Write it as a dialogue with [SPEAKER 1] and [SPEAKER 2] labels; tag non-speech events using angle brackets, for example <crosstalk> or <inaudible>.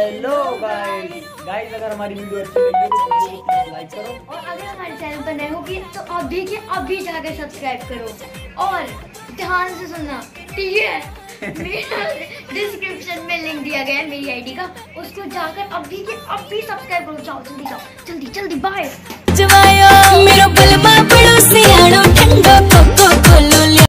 [SPEAKER 1] Hello guys guys अगर हमारी video अच्छी लगी तो लाइक करो।
[SPEAKER 2] और अगर हमारे चैनल पर नए हो कि तो आप देखिए आप भी जाकर सब्सक्राइब करो। और ध्यान से सुनना ठीक है? <laughs> डिस्क्रिप्शन में लिंक दिया गया है मेरी आईडी का। उसको जाकर अभी के अभी सब्सक्राइब करो। जाओ जल्दी जाओ जल्दी जल्दी बाय